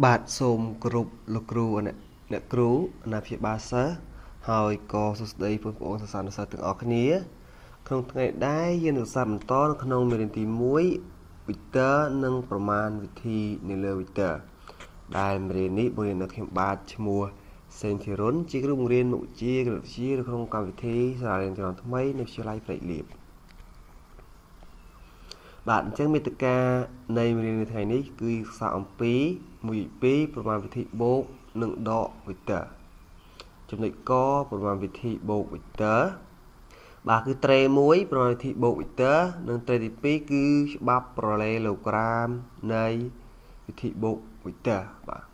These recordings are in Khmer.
បាទសូមគោរពលោកគ្រូអ្នកអ្នកគ្រូអាណាព្យាបាលសិស្សហើយក៏សួស្តីបងប្អូនសិស្សានុសិស្សទាំងអស់គ្នា ក្នុងថ្ងៃដែរយើងនឹងសាកបន្តនៅក្នុងមេរៀនទី1វិទ័រនិងប្រមាណវិធីនៅលើវិទ័រដែលមេរៀននេះបង្រៀននៅខ្ញុំបាទឈ្មោះសេនធីរុនជាគ្រូបង្រៀនមុខវិជ្ជាគណិតវិទ្យានៅក្នុងកម្មវិធីសាលារៀនចំនួនថ្មីនៃវិទ្យាល័យព្រៃលៀប បាទអញ្ចឹងមេតិកានៃមេរៀននៅថ្ងៃនេះគឺសិក្សាអំពី1.2ប្រមាណវិធីបូកនិងដកវិទ័រចំណុចកប្រមាណវិធីបូកវិទ័របាទគឺត្រេ1ប្រមាណវិធីបូកវិទ័រនិងត្រេទី2គឺច្បាប់ប្រឡេឡូក្រាមនៃវិធីបូកវិទ័របាទ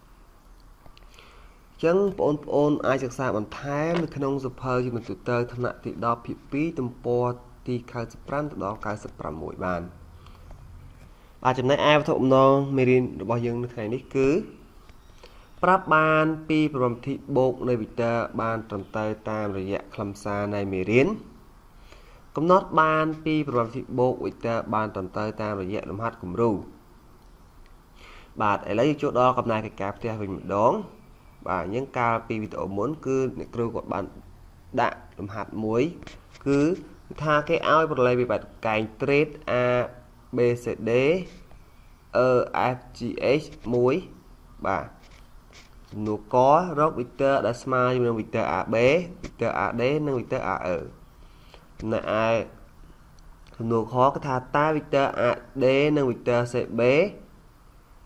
ចឹងបងប្អូនអាចសិក្សាបន្ថែមនៅក្នុងសភៅជំនាញទូទៅថ្នាក់ទី10ភាគ2ទំព័រទី95ទៅដល់96បាន បាទចំណែកឯវត្ថុបំណងមេរៀនរបស់យើងនៅថ្ងៃនេះគឺប្រាប់បានពីប្រវត្តិបូកនៃវិទ័បានត្រឹមត្រូវតាមរយៈខ្លឹមសារនៃមេរៀនកំណត់បានពីប្រវត្តិបូកវិទ័បានត្រឹមត្រូវតាមរយៈលំហាត់គំរូបាទឥឡូវយើងចូលដល់កំណែកិច្ចការផ្ទះវិញម្ដងបាទអញ្ចឹងកាលពីវីដេអូមុនគឺអ្នកគ្រូគាត់បានដាក់លំហាត់មួយគឺថាគេឲ្យប្រឡេយវិបត្តិកែង trade A BCD EFGH 1បាទសំណួរករកវិទ័រដែលស្មើជាមួយនឹងវិទ័រ AB វិទ័រ AD និងវិទ័រ AE នៅឯសំណួរខគឺថាតើវិទ័រ AD និងវិទ័រ CB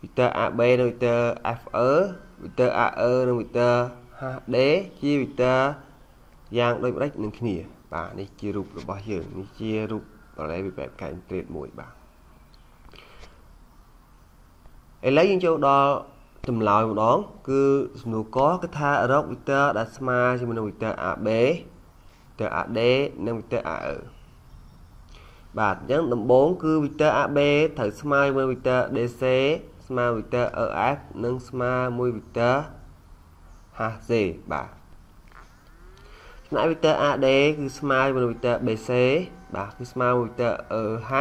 វិទ័រ AB និងវិទ័រ FE វិទ័រ AE និងវិទ័រ HD ជាវិទ័រយ៉ាងដូចម្ដេចនឹងគ្នា បាទនេះជារូបរបស់យើងនេះជារូបបរិយាវិបែបកែងត្រេតមួយបាទ ឥឡូវយើងចូលដល់ចម្លើយម្ដង គឺសំណួរកគឺថារកវិទ័រដែលស្មើជាមួយនឹងវិទ័រ AB វិទ័រ AD និងវិទ័រ AE បាទអញ្ចឹងដំបូងគឺវិទ័រ AB ត្រូវស្មើជាមួយវិទ័រ DC ស្មើវិទ័រ EF និងស្មើមួយវិទ័រ HC បាទចំណែកវិទ័រ AD គឺស្មើជាមួយវិទ័រ BC បាទគឺស្មើវិទ័រ EH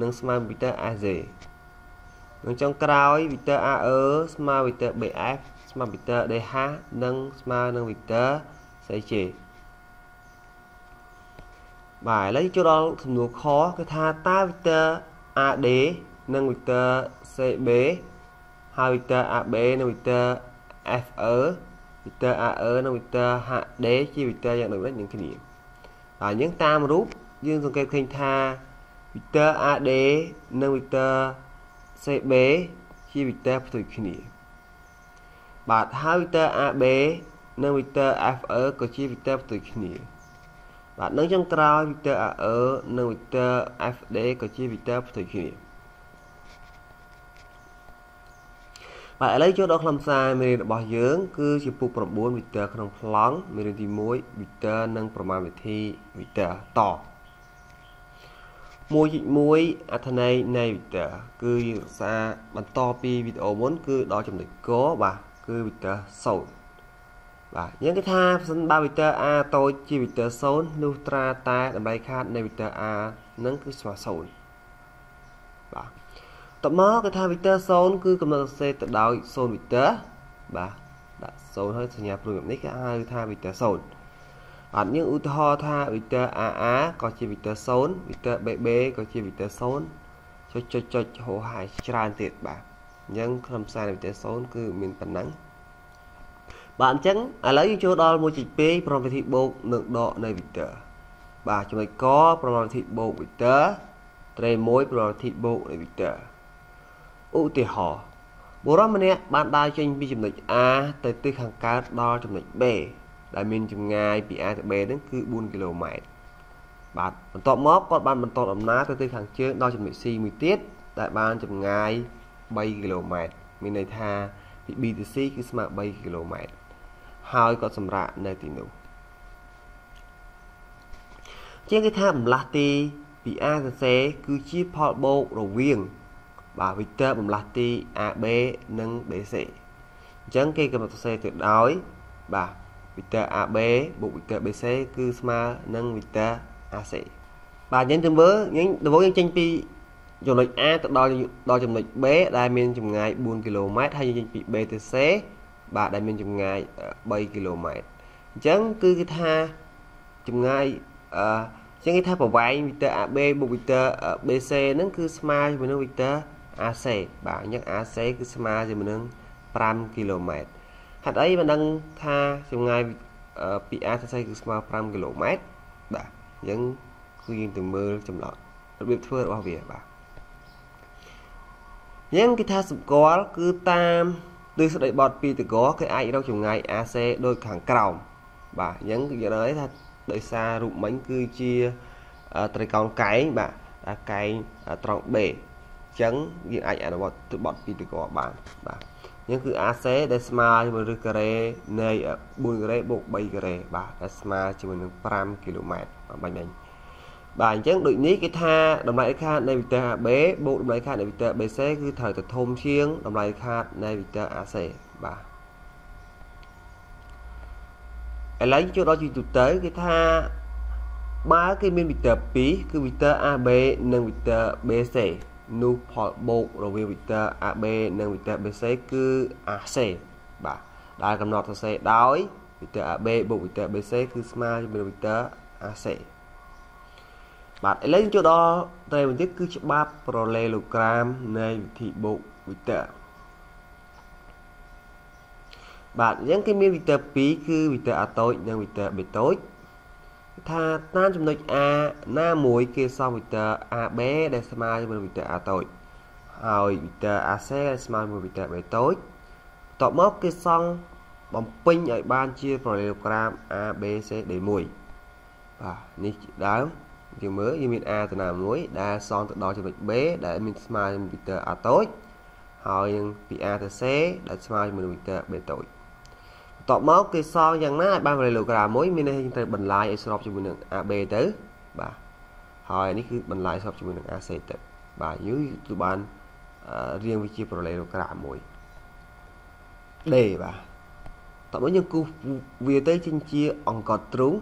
និងស្មើវិទ័រ AC និងចុងក្រោយវិទ័រ AE ស្មើវិទ័រ BF ស្មើវិទ័រ DH និងស្មើនឹងវិទ័រ CJ បាទឥឡូវចូលដល់សំណួរខគឺថាតើវិទ័រ AD និងវិទ័រ CB ហើយវិទ័រ AB និងវិទ័រ FE វិទ័រ AE និងវិទ័រ HD ជាវិទ័រយ៉ាងដូចម្តេចនឹងគ្នាបាទយើងតាមរូបយើងសង្កេតឃើញថាវិទ័រ AD និងវិទ័រ CB ជាវិទ័រផ្ទុយគ្នា បាទហើយវិទ័រ AB និងវិទ័រ FE ក៏ជាវិទ័រផ្ទុយគ្នា បាទនឹងចុងក្រោយវិទ័រ AE និងវិទ័រ FD ក៏ជាវិទ័រផ្ទុយគ្នាបាទឥឡូវចូលដល់ខ្លឹមសារមេរៀនរបស់យើង គឺជាពុក9វិទ័រក្នុងប្លង់មេរៀនទី1វិទ័រនិងប្រមាណវិធីវិទ័រត 1.1អត្ថន័យនៃវិទ័រគឺយើងសិក្សាបន្តពីវីដេអូមុន គឺដល់ចំណុចកបាទគឺវិទ័រ0បាទយើងគេថាប្រសិនបើវិទ័រ A តូចជាវិទ័រ0នោះត្រាតែតម្លៃខាតនៃវិទ័រ A នឹងគឺស្មើ0បាទតមកគេថាវិទ័រ0គឺកំណត់សរសេរទៅដោយ0វិទ័របាទដាក់0ហើយសញ្ញាព្រួយបែបនេះគេហៅថាវិទ័រ0 អត់យើងឧទាហរណ៍ថាវីទ័រ AA ក៏ជាវីទ័រ0វីទ័រ BB ក៏ជាវីទ័រ0ចុចចុចចុចហោហាយច្រើនទៀតបាទអញ្ចឹងខ្លឹមសារវីទ័រ0គឺមានប៉ុណ្ណឹងបាទអញ្ចឹងឥឡូវយើងចូលដល់1.2ប្រព័ន្ធវិធីបូកនិងដកនៃវីទ័របាទចំណុចកប្រព័ន្ធវិធីបូកវីទ័រត្រេ1ប្រព័ន្ធវិធីបូកនៃវីទ័រឧទាហរណ៍បុរសម្នាក់បានដើរចេញពីចំណុច A ទៅទិសខាងកើតដល់ចំណុច B ដែលមានចម្ងាយពី A ទៅ B ហ្នឹងគឺ4គីឡូម៉ែត្របាទបន្ទាប់មកគាត់បានបន្តដំណើរទៅទិសខាងជើងដល់ចំណុច C មួយទៀតដែលបានចម្ងាយ3គីឡូម៉ែត្រមានន័យថាពី B ទៅ C គឺស្មើ3គីឡូម៉ែត្រហើយគាត់សម្រាកនៅទីនោះជាងគេថាបំលាស់ទីពី A ទៅ C គឺជាផលបូករវាង បាទវិទ័របំលាស់ទី AB និង BC អញ្ចឹងគេកំណត់សរសេរទៅដោយបាទ វិទ័រ AB បូកវិទ័រ BC គឺស្មើនឹងវិទ័រ AC បាទអញ្ចឹងទៅមើលយើងដំបូងយើងចេញពីចំណុច A ទៅដល់ដល់ចំណុច B ដែលមានចម្ងាយ4គីឡូម៉ែត្រហើយយើងចេញពី B ទៅ C បាទដែលមានចម្ងាយ3គីឡូម៉ែត្រអញ្ចឹងគឺគេថាចម្ងាយអឺអញ្ចឹងគេថាប្រវែងវីទ័រ AB បូកវីទ័រ BC ហ្នឹងគឺស្មើជាមួយនឹងវីទ័រ AC បាទអញ្ចឹង AC គឺស្មើជាមួយនឹង5គីឡូម៉ែត្រ ហេតុអីមិនដឹងថាចម្ងាយពី A ទៅ C គឺស្មើ5គីឡូម៉ែត្របាទអញ្ចឹងគឺយើងទៅមើលចម្លងរបៀបធ្វើរបស់វាបាទយើងគេថាសម្គាល់គឺតាមទិសដីបត់ពីតកគេអាចរកចម្ងាយ AC ដូចខាងក្រោមបាទអញ្ចឹងយើង nói ថាដោយសាររូបមិញគឺជាត្រីកោណកែងបាទកែងត្រង់ B អញ្ចឹងយើងអាចអនុវត្តទៅបត់ពីតកបានបាទ អញ្ចឹងគឺ AC ដែលស្មើជាមួយឬការ៉េនៃ4ការ៉េបូក3ការ៉េបាទដែលស្មើជាមួយនឹង5គីឡូម៉ែត្របាញ់មិញបាទអញ្ចឹងដូចនេះគេថាតម្លៃខាតនៃវិទ័រ AB បូកតម្លៃខាតនៃវិទ័រ BC គឺត្រូវតែធំជាងតម្លៃខាតនៃវិទ័រ AC បាទឥឡូវចូលដល់ជាទូទៅគេថាបើគេមានវិទ័រ2គឺវិទ័រ AB និងវិទ័រ BC នោះផលបូករវាងវិទ័រ AB និងវិទ័រ BC គឺ AC បាទដែលកំណត់សរសេរដោយវិទ័រ AB បូកវិទ័រ BC គឺស្មើជាមួយវិទ័រ AC បាទឥឡូវយើងចូលដល់ត្រីបន្តិចគឺច្បាប់ប្រឡេឡូក្រាមនៃវិធីបូកវិទ័របាទអញ្ចឹងគេមានវិទ័រ2គឺវិទ័រអាតូចនិងវិទ័របេតូច ថាតាមចំណុច A ណាមួយគេសង់វិទ័រ AB ដែលស្មើជាមួយវិទ័រ A តូចហើយវិទ័រ AC ដែលស្មើជាមួយវិទ័រ B តូចតបមកគេសង់បំពេញឲ្យបានជាប្រឡេឡូក្រាម ABC D1 បាទនេះជាដើមយើងមើលយើងមាន A តាណាមួយដែលសង់ទៅដល់ចំណុច B ដែលមានស្មើជាមួយវិទ័រ A តូចហើយនឹងពី A ទៅ C ដែលស្មើជាមួយវិទ័រ B តូច តបមកគេសងយ៉ាងណាឲ្យបានគីឡូក្រាមមួយមានន័យថាត្រូវបន្លាយឲ្យស្របជាមួយនឹង AB ទៅបាទហើយនេះគឺបន្លាយស្របជាមួយនឹង AC ទៅបាទយូរគឺបានរៀងវាជាប្រឡេឡូក្រាមមួយ D បាទតបមកយើងគូសវាទៅចេញជាអង្កត់ទ្រូង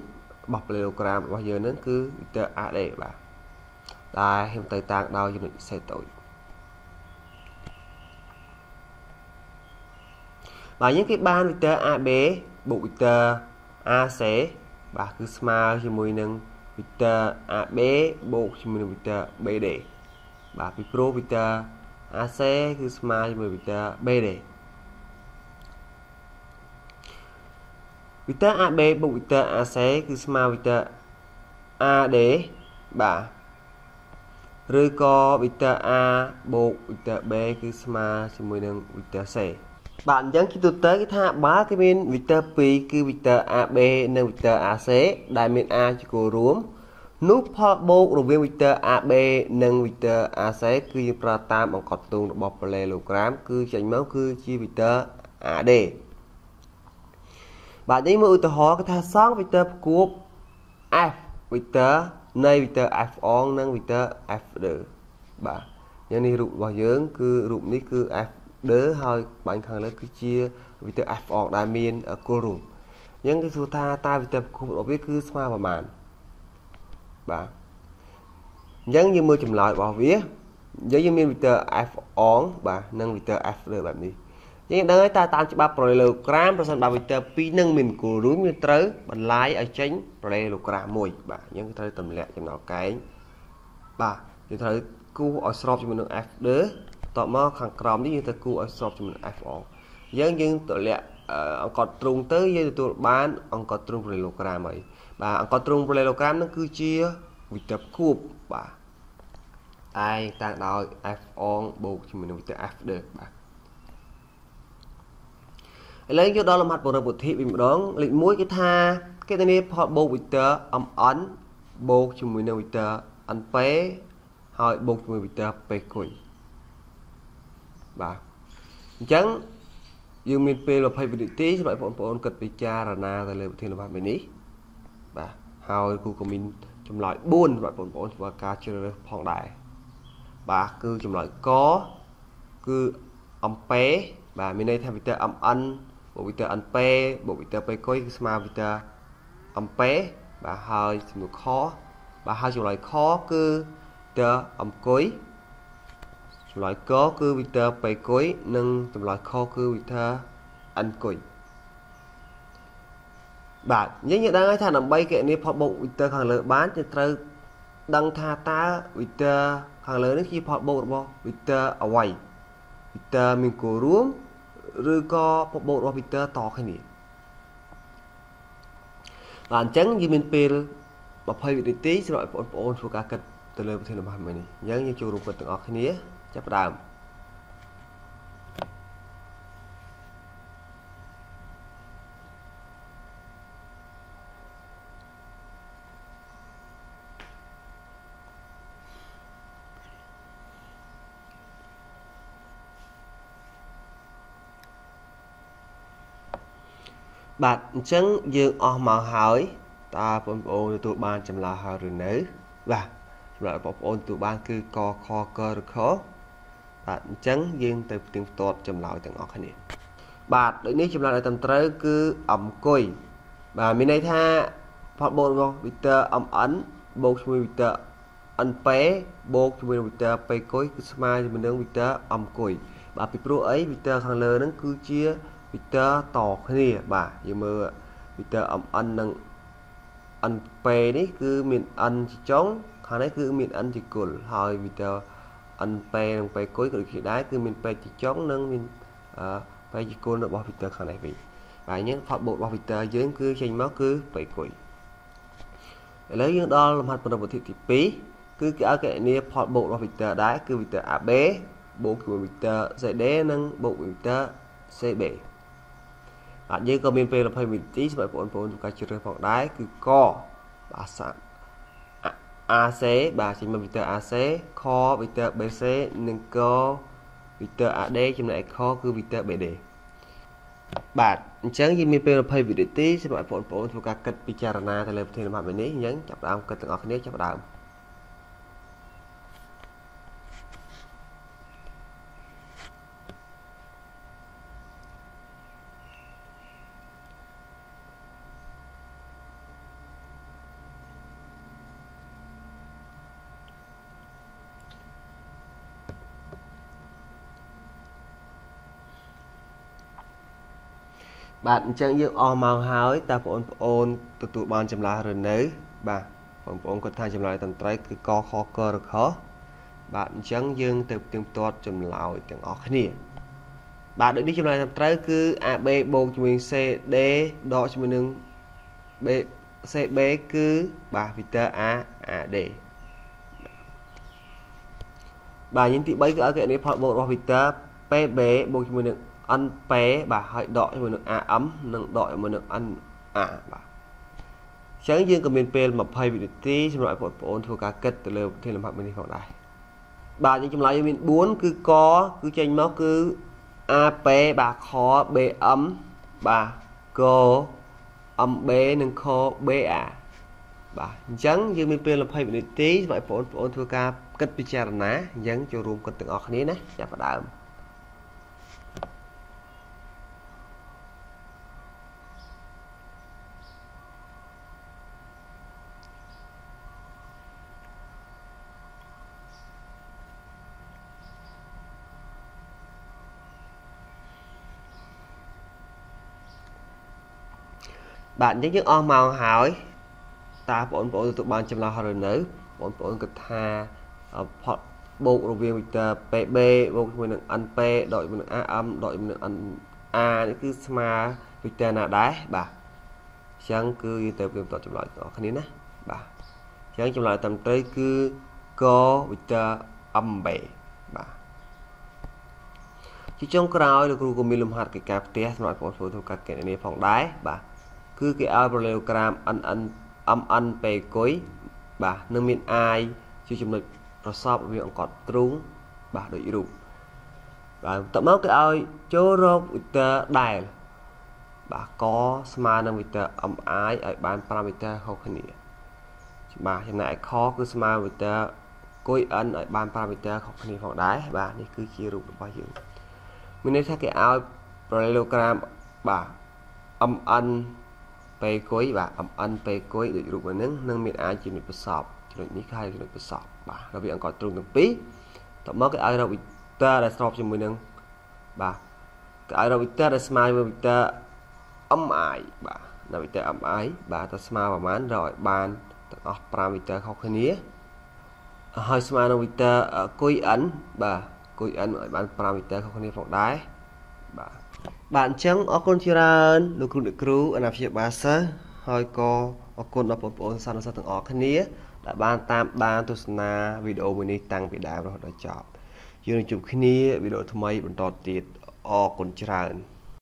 របស់ប្រឡេឡូក្រាមរបស់យើងនឹងគឺវិទ័រ AD បាទដែលខ្ញុំទៅតាំងដោយចំណុចសេតូច បាទយើងគេបានវីទ័រ AB បូកវីទ័រ AC បាទគឺស្មើជាមួយនឹងវីទ័រ AB បូកជាមួយនឹងវីទ័រ BD បាទពីព្រោះវីទ័រ AC គឺស្មើជាមួយវីទ័រ BD វីទ័រ AB បូកវីទ័រ AC គឺស្មើវីទ័រ AD បាទឬក៏វីទ័រ A បូកវីទ័រ B គឺស្មើជាមួយនឹងវីទ័រ C បាទអញ្ចឹងជាទូទៅគេថាបើគេមានវីទ័រ2គឺវីទ័រ AB និងវីទ័រ AC ដែលមាន A ជាគោលរួមនោះផលបូករវាងវីទ័រ AB និងវីទ័រ AC គឺយើងប្រើតាមអង្កត់ទងរបស់ប៉ាឡេឡូក្រាមគឺចេញមកគឺជាវីទ័រ AD បាទនេះមួយឧទាហរណ៍គេថាសង់វីទ័រផ្គួប F វីទ័រនៃវីទ័រ F អងនិងវីទ័រ F ដឺបាទយ៉ាងនេះរូបរបស់យើង គឺរូបនេះគឺ F ដឺហើយបាញ់ខាងលើគឺជាវីទ័រ f អងដែលមានគល់រួមអញ្ចឹងគេសួរថាតើវីទ័រប្រគំរបស់វាគឺស្មើប្រមាណបាទអញ្ចឹងយើងមើលចម្លើយរបស់វាយើងយើងមានវីទ័រ f អងបាទនិងវីទ័រ f លើបែបនេះយើងដឹងហើយតើតាមច្បាប់ប្រឡេឡូក្រាមប្រសិនបើវីទ័រ2នឹងមានគល់រួមយើងត្រូវបន្លាយឲ្យចេញប្រឡេឡូក្រាមមួយបាទអញ្ចឹងត្រូវទម្លាក់ចំណោលកែងបាទយើងត្រូវគូសឲ្យស្របជាមួយនឹង f ដឺ តមកខាងក្រោមនេះយើងទៅគូឲ្យស្របជាមួយ f អងយើងយើងទម្លាក់អង្កត់ទ្រូងទៅយើងទទួលបានអង្កត់ទ្រូងប្រឡេឡូក្រាមហើយបាទអង្កត់ទ្រូងប្រឡេឡូក្រាមនឹងគឺជាវិទិបគូបបាទឯងតាំងដោយ f អងបូកជាមួយនឹងវិទិប f ដឺបាទឥឡូវយកដល់លំហាត់ពង្រឹងពុទ្ធិវិញម្ដងលេខ1គេថាគេធានាផលបូកវិទិប mn បូកជាមួយនឹងវិទិប np ហើយបូកជាមួយវិទិប p គុយ បាទអញ្ចឹងយើងមានពេល20វិនាទីសម្រាប់បងប្អូនគិតពិចារណាទៅលើវិធានបទមួយនេះបាទហើយគូក៏មានចម្លើយ4សម្រាប់បងប្អូនធ្វើការជ្រើសរើសផងដែរបាទគឺចម្លើយកគឺអំប៉េបាទមានន័យថាវិទ័រ MN បូកវិទ័រ NP បូកវិទ័រពេកុយគឺស្មើវិទ័រអំប៉េបាទហើយសំណួរខបាទហើយចម្លើយខគឺវិទ័រអង្គុយប ចម្លើយកគឺវីទ័រពេគុយនិងចម្លើយខគឺវីទ័រអិនគុយបាទយើងយើងដឹងហើយថាដើម្បីគណនាផលបូកវីទ័រខាងលើបានយើងត្រូវដឹងថាតើវីទ័រខាងលើនេះជាផលបូករបស់វីទ័រអ្វីវីទ័រមានគោលរួមឬក៏ផលបូករបស់វីទ័រតគ្នាបាទអញ្ចឹងយើងមានពេល20វិនាទីសម្រាប់បងប្អូនធ្វើការគិតទៅលើប្រធានបទមួយនេះអញ្ចឹងយើងចូលរួមគិតទាំងអស់គ្នា ចាប់ផ្ដើមបាទអញ្ចឹងយើងអស់មកហើយតើបងប្អូនទទួលបានចម្លើយហើយឬនៅបាទចម្លើយបងប្អូនទទួលបានគឺកខកឬខ បាទអញ្ចឹងយើងទៅផ្ទៀងផ្ទាត់ចម្លើយទាំងអស់គ្នាបាទដូចនេះចម្លើយដែលត្រឹមត្រូវគឺអង្គុយបាទមានន័យថាផលបូករបស់វីទ័រ mn បូកជាមួយវីទ័រ np បូកជាមួយនឹងវីទ័រ p គុយគឺស្មើជាមួយនឹងវីទ័រអង្គុយបាទពីព្រោះអីវីទ័រខាងលើហ្នឹងគឺជាវីទ័រតគ្នាបាទយើងមើលវីទ័រ mn និង np នេះគឺមាន n ជាចុងខាងនេះគឺមាន n ជាគុលហើយវី ទ័រ np និង p គុយក៏ដូចគ្នាដែរគឺមាន p ជាចុងនិងមាន p ជាគុលរបស់វីទ័រខាងនេះវិញបាទអញ្ចឹងផលបូករបស់វីទ័រយើងគឺចេញមកគឺ p គុយឥឡូវយើងដល់លំហាត់ប្រតិបត្តិទី2គឺគេឲ្យកណនីផលបូករបស់វីទ័រដែរគឺវីទ័រ AB បូកជាមួយវីទ័រ CD និងបូកវីទ័រ CB បាទយើងក៏មានពេល20វិនាទីសម្រាប់បងប្អូនក្នុងការជ្រើសរើសផងដែរគឺកបាទសា AC បាទចេញមកវីទ័រ AC ខវីទ័រ BC និងកវីទ័រ AD ចំណែកខគឺវីទ័រ BD បាទអញ្ចឹងយើងមានពេល20វិនាទីសម្រាប់បងប្អូនធ្វើការគិតពិចារណាទៅលើប្រធានបទនេះអញ្ចឹងចាប់ផ្ដើមគិតទាំងអស់គ្នាចាប់ផ្ដើម បាទអញ្ចឹងយើងអស់ម៉ោងហើយតើបងប្អូនទទួលបានចម្លើយឬនៅ បាទបងប្អូនគាត់ថាចម្លើយត្រឹមត្រូវគឺកខកឬខបាទអញ្ចឹងយើងទៅផ្ទៀងផ្ទាត់ចម្លើយទាំងអស់គ្នា បាទដូចនេះចម្លើយត្រឹមត្រូវគឺ AB បូកជាមួយ CD ដកជាមួយនឹង B CB គឺបាទវីទ័រ A AD បាទញឹកទី3គឺឲ្យកណនីផលបូករបស់វីទ័រ PB បូកជាមួយនឹង np បាទហើយដកជាមួយនឹង am និងដកជាមួយនឹង na បាទអញ្ចឹងយើងក៏មានពេល20វិនាទីសម្រាប់បងប្អូនធ្វើការគិតទៅលើប្រធានលំហាត់មួយនេះផងដែរបាទយើងចម្លើយយើងមាន4គឺកគឺចេញមកគឺ ap បាទខ bm បាទក mb និងខ ba បាទអញ្ចឹងយើងមានពេល20វិនាទីសម្រាប់បងប្អូនធ្វើការគិតពិចារណាអញ្ចឹងចូលរួមគិតទាំងអស់គ្នាណាចាប់ផ្ដើម បាទអញ្ចឹងយើងអស់ម៉ោងហើយតើបងប្អូនទទួលបានចម្លើយហើយឬនៅបងប្អូនគិតថាផតបូករវាងវីទ័រ PB បូកជាមួយនឹង NP ដកជាមួយនឹង AM ដកជាមួយនឹង NA នេះគឺស្មើវីទ័រណាដែរបាទអញ្ចឹងគឺយើងទៅបន្តចម្លើយទាំងអស់គ្នាណាបាទអញ្ចឹងចម្លើយត្រឹមត្រូវគឺកវីទ័រ MB បាទជាចុងក្រោយលោកគ្រូក៏មានលំហាត់កិច្ចការផ្ទះសម្រាប់បងប្អូនធ្វើការគណនាផងដែរបាទ គឺគេឲ្យប្រឡេវក្រាម NN MN ពេគុយបាទនឹងមាន I ជាចំណុចប្រសពវាអង្កត់ទ្រូងបាទដូចរូបបាទតមកគេឲ្យចូលរកវីទ័រដែលបាទកស្មើនឹងវីទ័រ MI ឲ្យបាន5វីទ័រខុសគ្នាបាទចំណែកខគឺស្មើវីទ័រគុយ n ឲ្យបាន5វីទ័រខុសគ្នាផងដែរបាទនេះគឺជារូបរបស់យើងមានន័យថាគេឲ្យ parallelogram បាទ mn ពេលគុយបាទ mn ពេលគុយដូចរូបហ្នឹងនឹងមានអាចជាមួយប្រសពចំណុចនេះគឺចំណុចប្រសពបាទរវាងអង្គត្រង់ទាំងពីរតមកគេឲ្យរក vector ដែលស្របជាមួយនឹងបាទក៏ឲ្យរក vector ដែលស្មើជាមួយ vector mi បាទនៅ vector mi បាទតើស្មើប្រហែលរកឲ្យបានទាំងអស់5 vector ខុសគ្នាហើយស្មើនឹង vector គុយ n បាទគុយ n ឲ្យបាន5 vector ខុសគ្នាផងដែរបាទ បាទអញ្ចឹងអរគុណច្រើនលោកគ្រូអ្នកគ្រូអនាព្យាបាលសិស្សហើយក៏អរគុណដល់បងប្អូនសាស្ត្រសិស្សទាំងអស់គ្នាដែលបានតាមដានទស្សនាវីដេអូមួយនេះតាំងពីដើមរហូតដល់ចប់យើងនឹងជួបគ្នាវីដេអូថ្មីបន្តទៀតអរគុណច្រើន